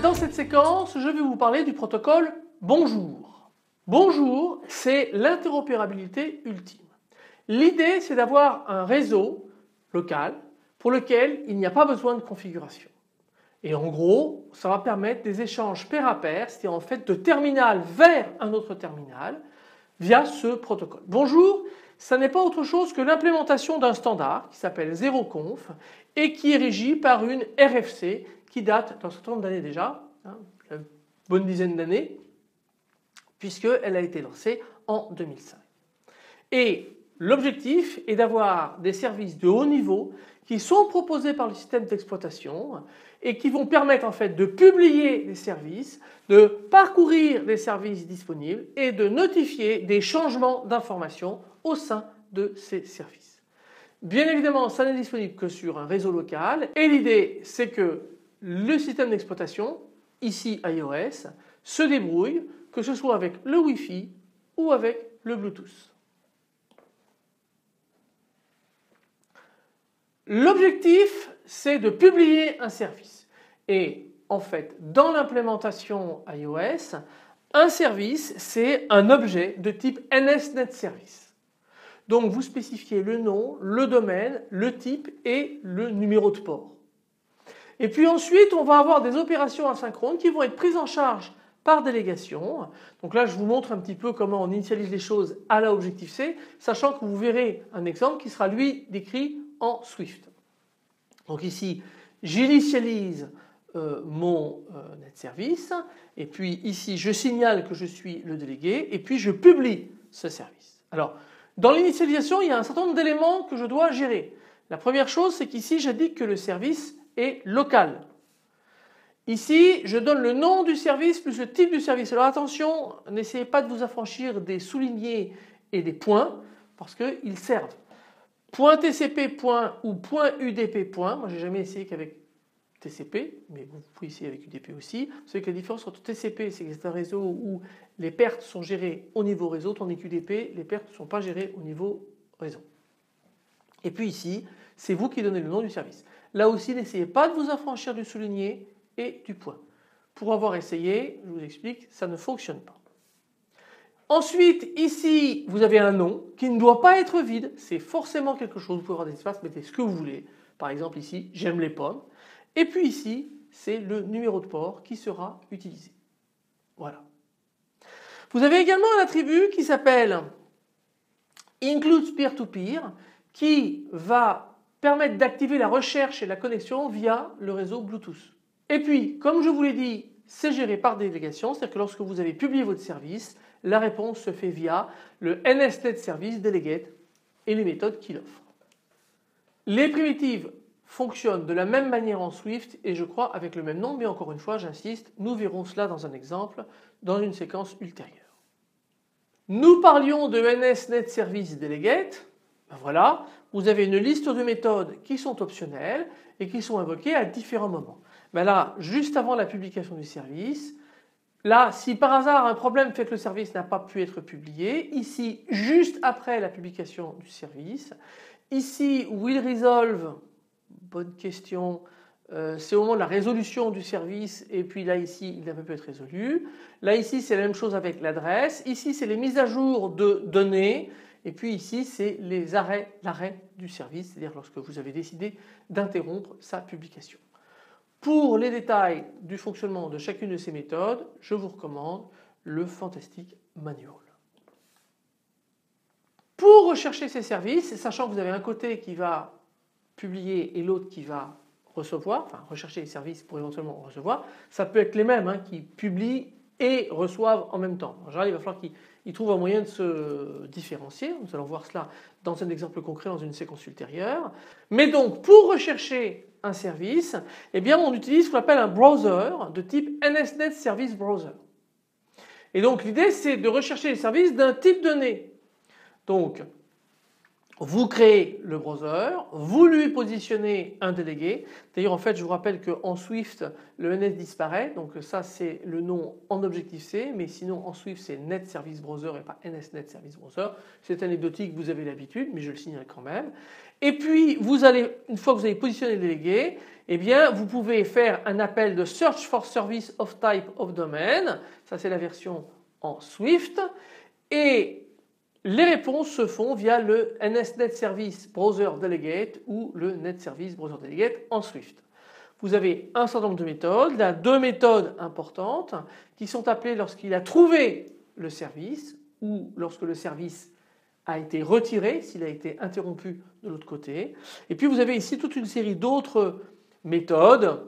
dans cette séquence je vais vous parler du protocole Bonjour. Bonjour c'est l'interopérabilité ultime. L'idée c'est d'avoir un réseau local pour lequel il n'y a pas besoin de configuration. Et en gros ça va permettre des échanges pair à pair, c'est-à-dire en fait de terminal vers un autre terminal via ce protocole. Bonjour ça n'est pas autre chose que l'implémentation d'un standard qui s'appelle 0conf et qui est régi par une RFC qui date d'un certain nombre d'années déjà, hein, une bonne dizaine d'années, puisqu'elle a été lancée en 2005. Et l'objectif est d'avoir des services de haut niveau qui sont proposés par le système d'exploitation et qui vont permettre en fait de publier les services, de parcourir les services disponibles et de notifier des changements d'informations au sein de ces services. Bien évidemment, ça n'est disponible que sur un réseau local et l'idée c'est que le système d'exploitation, ici iOS, se débrouille que ce soit avec le Wi-Fi ou avec le Bluetooth. L'objectif c'est de publier un service et en fait dans l'implémentation iOS un service c'est un objet de type NSNetService. Donc vous spécifiez le nom, le domaine, le type et le numéro de port. Et puis ensuite on va avoir des opérations asynchrones qui vont être prises en charge par délégation. Donc là je vous montre un petit peu comment on initialise les choses à la Objective-C sachant que vous verrez un exemple qui sera lui décrit en Swift. Donc ici j'initialise euh, mon euh, net service et puis ici je signale que je suis le délégué et puis je publie ce service. Alors dans l'initialisation il y a un certain nombre d'éléments que je dois gérer. La première chose c'est qu'ici j'indique que le service local. Ici je donne le nom du service plus le type du service. Alors attention n'essayez pas de vous affranchir des soulignés et des points parce qu'ils servent. .tcp. ou .udp. Moi j'ai jamais essayé qu'avec TCP, mais vous pouvez essayer avec UDP aussi. Savez que la différence entre TCP, c'est que c'est un réseau où les pertes sont gérées au niveau réseau, tandis qu'UDP, les pertes ne sont pas gérées au niveau réseau. Et puis ici, c'est vous qui donnez le nom du service. Là aussi, n'essayez pas de vous affranchir du souligné et du point. Pour avoir essayé, je vous explique, ça ne fonctionne pas. Ensuite, ici, vous avez un nom qui ne doit pas être vide. C'est forcément quelque chose. Vous pouvez avoir des espaces, mettez ce que vous voulez. Par exemple, ici, j'aime les pommes. Et puis ici, c'est le numéro de port qui sera utilisé. Voilà. Vous avez également un attribut qui s'appelle includes peer-to-peer qui va permettre d'activer la recherche et la connexion via le réseau Bluetooth. Et puis, comme je vous l'ai dit, c'est géré par délégation, c'est-à-dire que lorsque vous avez publié votre service, la réponse se fait via le NSNet Service Delegate et les méthodes qu'il offre. Les primitives fonctionne de la même manière en Swift et je crois avec le même nom mais encore une fois j'insiste nous verrons cela dans un exemple dans une séquence ultérieure. Nous parlions de NSNet Service Delegate ben voilà vous avez une liste de méthodes qui sont optionnelles et qui sont invoquées à différents moments. Ben là juste avant la publication du service Là, si par hasard un problème fait que le service n'a pas pu être publié, ici juste après la publication du service, ici will resolve bonne question. Euh, c'est au moment de la résolution du service et puis là ici il n'a pas pu être résolu. Là ici c'est la même chose avec l'adresse. Ici c'est les mises à jour de données et puis ici c'est les arrêts, l'arrêt du service, c'est-à-dire lorsque vous avez décidé d'interrompre sa publication. Pour les détails du fonctionnement de chacune de ces méthodes, je vous recommande le Fantastic Manual. Pour rechercher ces services, sachant que vous avez un côté qui va publier et l'autre qui va recevoir, enfin rechercher les services pour éventuellement recevoir, ça peut être les mêmes hein, qui publient et reçoivent en même temps. En général, il va falloir qu'ils trouvent un moyen de se différencier. Nous allons voir cela dans un exemple concret dans une séquence ultérieure. Mais donc, pour rechercher un service, eh bien, on utilise ce qu'on appelle un browser de type NSNet Service Browser. Et donc, l'idée, c'est de rechercher les services d'un type donné. Donc, vous créez le browser, vous lui positionnez un délégué. D'ailleurs en fait je vous rappelle qu'en Swift le NS disparaît donc ça c'est le nom en Objective-C mais sinon en Swift c'est Net Service Browser et pas NS Net Service Browser. C'est anecdotique vous avez l'habitude mais je le signale quand même. Et puis vous allez une fois que vous avez positionné le délégué eh bien vous pouvez faire un appel de Search for Service of Type of Domain ça c'est la version en Swift et les réponses se font via le NSNet Service Browser Delegate ou le Net Service Browser Delegate en Swift. Vous avez un certain nombre de méthodes. Il y a deux méthodes importantes qui sont appelées lorsqu'il a trouvé le service ou lorsque le service a été retiré, s'il a été interrompu de l'autre côté. Et puis vous avez ici toute une série d'autres méthodes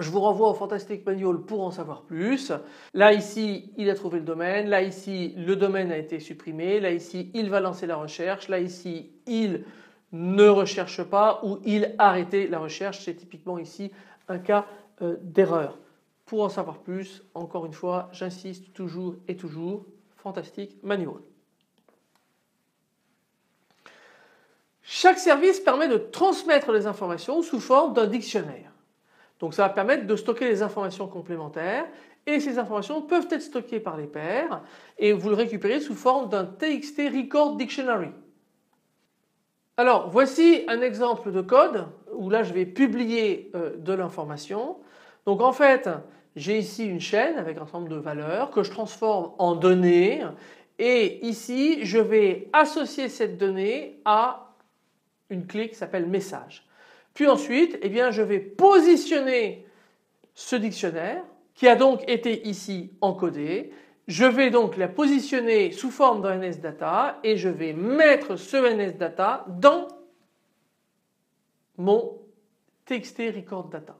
je vous renvoie au Fantastic Manual pour en savoir plus. Là ici, il a trouvé le domaine. Là ici, le domaine a été supprimé. Là ici, il va lancer la recherche. Là ici, il ne recherche pas ou il a arrêté la recherche. C'est typiquement ici un cas euh, d'erreur. Pour en savoir plus, encore une fois, j'insiste toujours et toujours, Fantastic Manual. Chaque service permet de transmettre les informations sous forme d'un dictionnaire. Donc ça va permettre de stocker les informations complémentaires et ces informations peuvent être stockées par les pairs et vous le récupérez sous forme d'un TXT Record Dictionary. Alors voici un exemple de code où là je vais publier euh, de l'information. Donc en fait j'ai ici une chaîne avec un ensemble de valeurs que je transforme en données et ici je vais associer cette donnée à une clé qui s'appelle message. Puis ensuite, eh bien, je vais positionner ce dictionnaire qui a donc été ici encodé. Je vais donc la positionner sous forme d'un NSData et je vais mettre ce NSData dans mon TXT record data.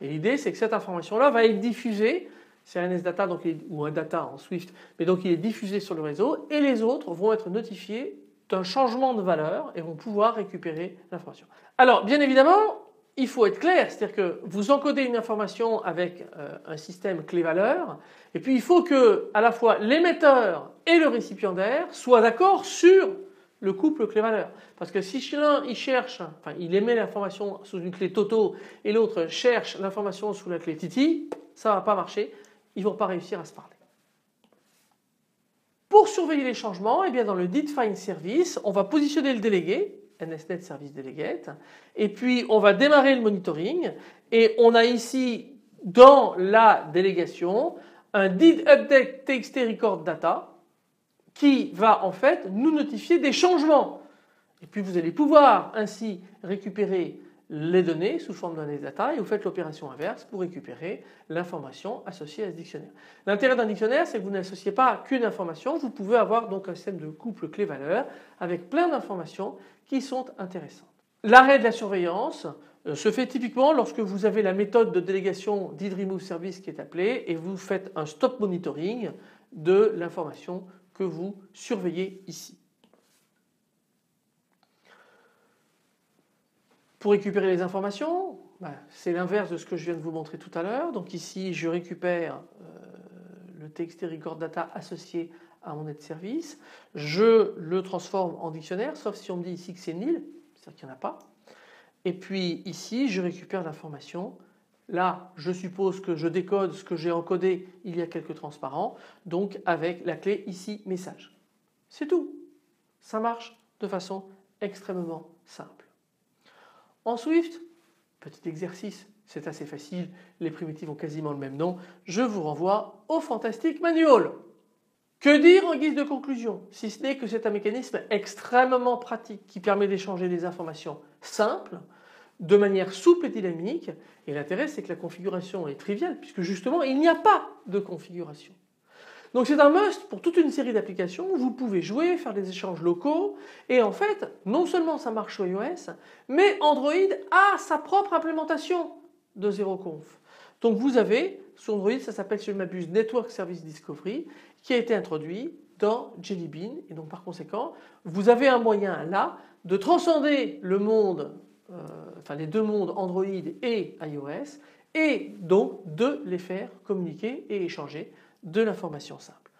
Et l'idée c'est que cette information là va être diffusée, c'est un NSData donc ou un data en Swift, mais donc il est diffusé sur le réseau et les autres vont être notifiés d'un changement de valeur et vont pouvoir récupérer l'information. Alors bien évidemment il faut être clair, c'est-à-dire que vous encodez une information avec euh, un système clé-valeur et puis il faut que à la fois l'émetteur et le récipiendaire soient d'accord sur le couple clé-valeur. Parce que si l'un il cherche, enfin il émet l'information sous une clé Toto et l'autre cherche l'information sous la clé Titi, ça va pas marcher, ils vont pas réussir à se parler. Pour surveiller les changements, eh bien dans le define service, on va positionner le délégué, NSNet Service Delegate, et puis on va démarrer le monitoring et on a ici dans la délégation un did update txt record data qui va en fait nous notifier des changements. Et puis vous allez pouvoir ainsi récupérer les données sous forme d'un data et vous faites l'opération inverse pour récupérer l'information associée à ce dictionnaire. L'intérêt d'un dictionnaire c'est que vous n'associez pas qu'une information, vous pouvez avoir donc un système de couple clé-valeur avec plein d'informations qui sont intéressantes. L'arrêt de la surveillance euh, se fait typiquement lorsque vous avez la méthode de délégation d'IdRemove Service qui est appelée et vous faites un stop monitoring de l'information que vous surveillez ici. Pour récupérer les informations, ben, c'est l'inverse de ce que je viens de vous montrer tout à l'heure. Donc ici, je récupère euh, le TXT record data associé à mon aide service. Je le transforme en dictionnaire, sauf si on me dit ici que c'est nil, c'est-à-dire qu'il n'y en a pas. Et puis ici, je récupère l'information. Là, je suppose que je décode ce que j'ai encodé il y a quelques transparents, donc avec la clé ici message. C'est tout. Ça marche de façon extrêmement simple. En Swift, petit exercice, c'est assez facile, les primitives ont quasiment le même nom, je vous renvoie au Fantastic Manual. Que dire en guise de conclusion Si ce n'est que c'est un mécanisme extrêmement pratique qui permet d'échanger des informations simples, de manière souple et dynamique, et l'intérêt c'est que la configuration est triviale puisque justement il n'y a pas de configuration. Donc c'est un must pour toute une série d'applications. Vous pouvez jouer, faire des échanges locaux et en fait non seulement ça marche sur iOS mais Android a sa propre implémentation de ZeroConf. Donc vous avez sur Android ça s'appelle si je m'abuse Network Service Discovery qui a été introduit dans Jelly Bean et donc par conséquent vous avez un moyen là de transcender le monde, euh, enfin les deux mondes Android et iOS et donc de les faire communiquer et échanger de l'information simple.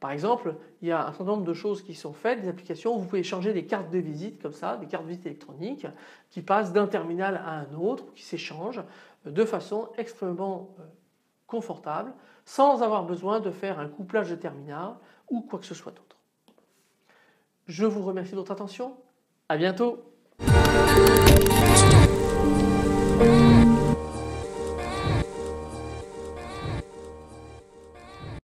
Par exemple, il y a un certain nombre de choses qui sont faites, des applications où vous pouvez changer des cartes de visite comme ça, des cartes de visite électroniques qui passent d'un terminal à un autre, qui s'échangent de façon extrêmement euh, confortable sans avoir besoin de faire un couplage de terminal ou quoi que ce soit d'autre. Je vous remercie de votre attention. À bientôt.